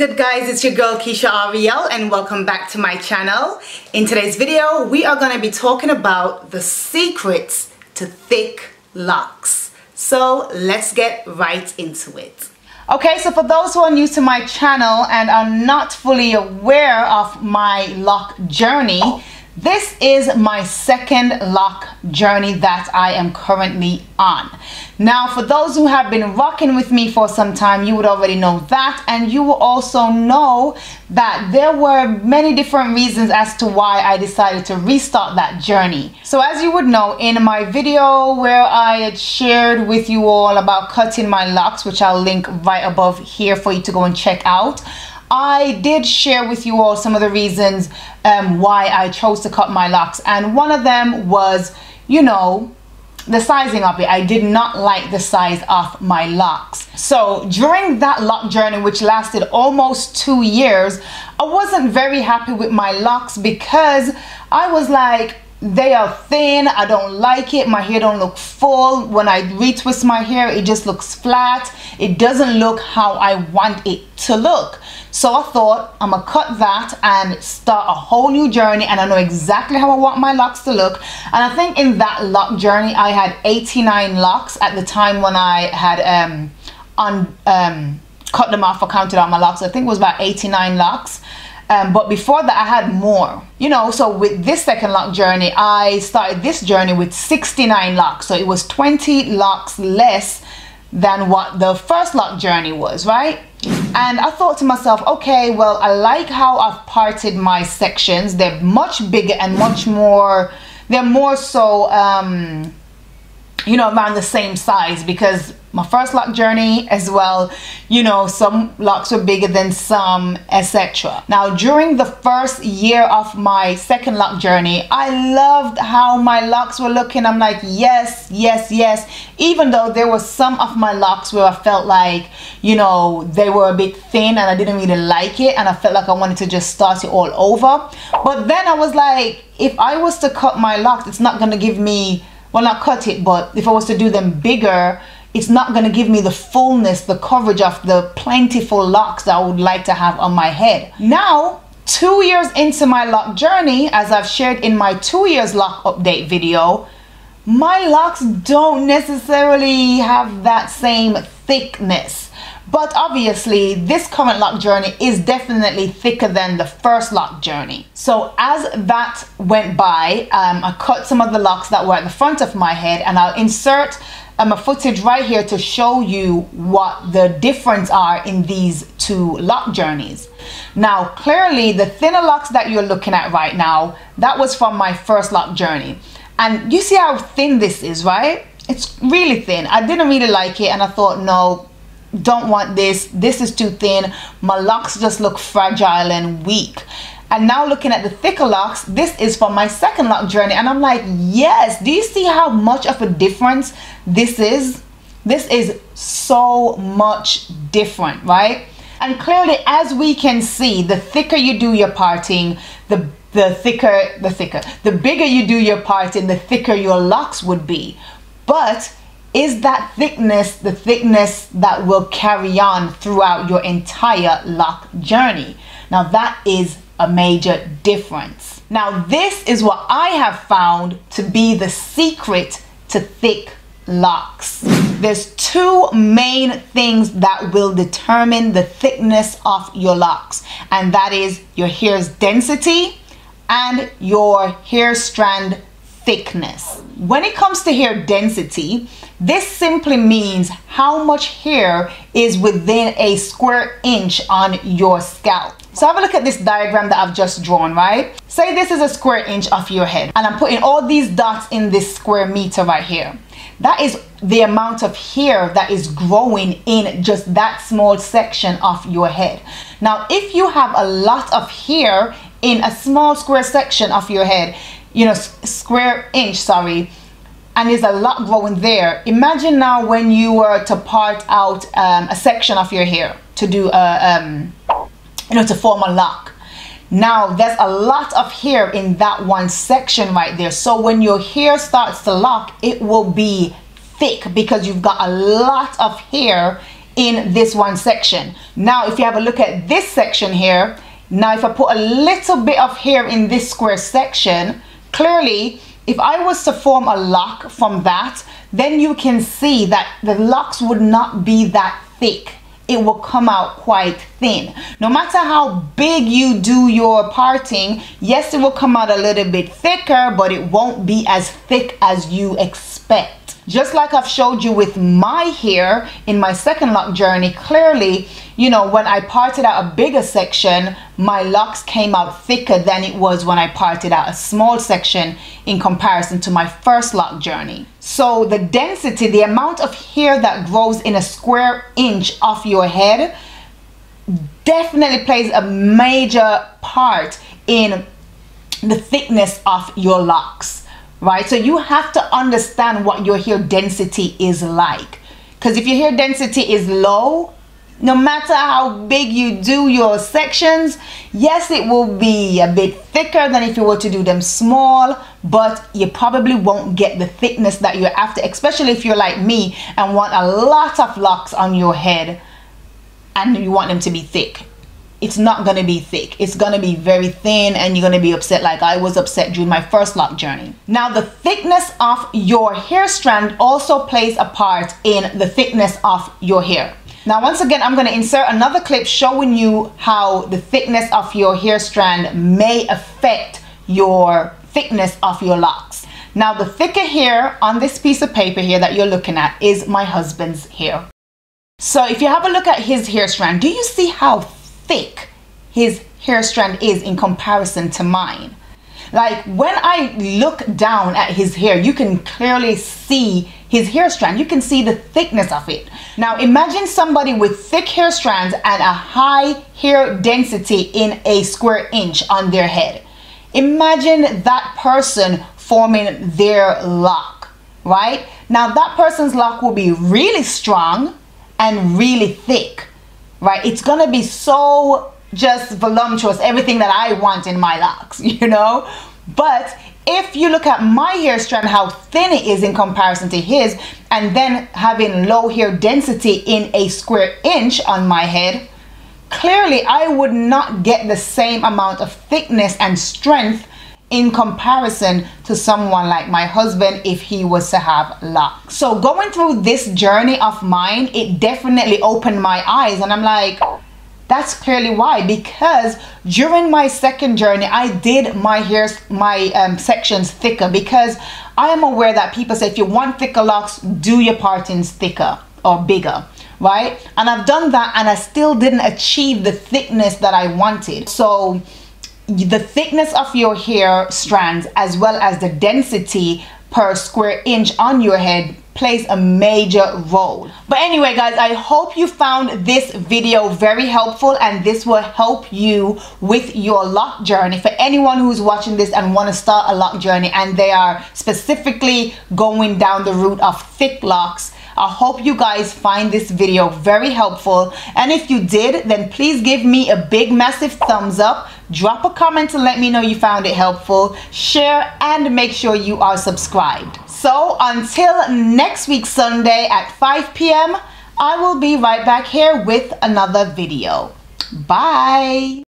good guys? It's your girl Kiesha Arielle and welcome back to my channel. In today's video, we are going to be talking about the secrets to thick locks. So let's get right into it. Okay, so for those who are new to my channel and are not fully aware of my lock journey, this is my second lock journey that I am currently on. Now, for those who have been rocking with me for some time, you would already know that. And you will also know that there were many different reasons as to why I decided to restart that journey. So as you would know, in my video where I had shared with you all about cutting my locks, which I'll link right above here for you to go and check out, I did share with you all some of the reasons um, why I chose to cut my locks. And one of them was, you know, the sizing of it. I did not like the size of my locks. So during that lock journey, which lasted almost two years, I wasn't very happy with my locks because I was like, they are thin. I don't like it. My hair don't look full. When i retwist my hair it just looks flat. It doesn't look how i want it to look. So i thought i'm gonna cut that and start a whole new journey and i know exactly how i want my locks to look. And i think in that lock journey i had 89 locks at the time when i had um on um cut them off or counted out my locks. I think it was about 89 locks um, but before that, I had more. You know, so with this second lock journey, I started this journey with 69 locks. So it was 20 locks less than what the first lock journey was, right? And I thought to myself, okay, well, I like how I've parted my sections. They're much bigger and much more, they're more so, um, you know, around the same size because my first lock journey as well you know some locks were bigger than some etc now during the first year of my second lock journey I loved how my locks were looking. I'm like yes yes yes. Even though there was some of my locks where I felt like you know they were a bit thin and I didn't really like it and I felt like I wanted to just start it all over. But then I was like if I was to cut my locks it's not gonna give me well not cut it but if I was to do them bigger it's not going to give me the fullness, the coverage of the plentiful locks that I would like to have on my head. Now, two years into my lock journey, as I've shared in my two years lock update video, my locks don't necessarily have that same thickness. But obviously, this current lock journey is definitely thicker than the first lock journey. So as that went by, um, I cut some of the locks that were at the front of my head and I'll insert um, a footage right here to show you what the difference are in these two lock journeys. Now, clearly the thinner locks that you're looking at right now, that was from my first lock journey. And you see how thin this is, right? It's really thin. I didn't really like it and I thought, no, don't want this. This is too thin. My locks just look fragile and weak. And now looking at the thicker locks, this is for my second lock journey. And I'm like, yes, do you see how much of a difference this is? This is so much different, right? And clearly, as we can see, the thicker you do your parting, the the thicker, the thicker, the bigger you do your parting, the thicker your locks would be. But is that thickness the thickness that will carry on throughout your entire lock journey? Now that is a major difference. Now this is what I have found to be the secret to thick locks. There's two main things that will determine the thickness of your locks and that is your hair's density and your hair strand thickness. When it comes to hair density, this simply means how much hair is within a square inch on your scalp. So have a look at this diagram that I've just drawn, right? Say this is a square inch of your head and I'm putting all these dots in this square meter right here. That is the amount of hair that is growing in just that small section of your head. Now, if you have a lot of hair in a small square section of your head, you know, square inch, sorry, and there's a lot growing there. Imagine now when you were to part out um, a section of your hair to do a, um, you know, to form a lock. Now there's a lot of hair in that one section right there. So when your hair starts to lock, it will be thick because you've got a lot of hair in this one section. Now, if you have a look at this section here, now if I put a little bit of hair in this square section, clearly, if I was to form a lock from that, then you can see that the locks would not be that thick it will come out quite thin. No matter how big you do your parting, yes, it will come out a little bit thicker, but it won't be as thick as you expect. Just like I've showed you with my hair in my second lock journey, clearly, you know, when I parted out a bigger section, my locks came out thicker than it was when I parted out a small section in comparison to my first lock journey. So the density, the amount of hair that grows in a square inch of your head definitely plays a major part in the thickness of your locks right? So you have to understand what your hair density is like. Because if your hair density is low, no matter how big you do your sections, yes, it will be a bit thicker than if you were to do them small, but you probably won't get the thickness that you're after, especially if you're like me and want a lot of locks on your head and you want them to be thick it's not going to be thick. It's going to be very thin and you're going to be upset like I was upset during my first lock journey. Now the thickness of your hair strand also plays a part in the thickness of your hair. Now once again I'm going to insert another clip showing you how the thickness of your hair strand may affect your thickness of your locks. Now the thicker hair on this piece of paper here that you're looking at is my husband's hair. So if you have a look at his hair strand, do you see how thick his hair strand is in comparison to mine. Like when I look down at his hair, you can clearly see his hair strand. You can see the thickness of it. Now imagine somebody with thick hair strands and a high hair density in a square inch on their head. Imagine that person forming their lock, right? Now that person's lock will be really strong and really thick right? It's gonna be so just voluptuous, everything that I want in my locks, you know? But if you look at my hair strand, how thin it is in comparison to his, and then having low hair density in a square inch on my head, clearly I would not get the same amount of thickness and strength in comparison to someone like my husband if he was to have locks. So going through this journey of mine, it definitely opened my eyes and I'm like, that's clearly why. Because during my second journey i did my hair my um, sections thicker because i am aware that people say if you want thicker locks do your partings thicker or bigger right? And i've done that and i still didn't achieve the thickness that i wanted. So the thickness of your hair strands as well as the density per square inch on your head plays a major role. But anyway guys, I hope you found this video very helpful and this will help you with your lock journey. For anyone who's watching this and want to start a lock journey and they are specifically going down the route of thick locks, I hope you guys find this video very helpful. And if you did, then please give me a big massive thumbs up. Drop a comment to let me know you found it helpful. Share and make sure you are subscribed. So until next week sunday at 5 p.m i will be right back here with another video. Bye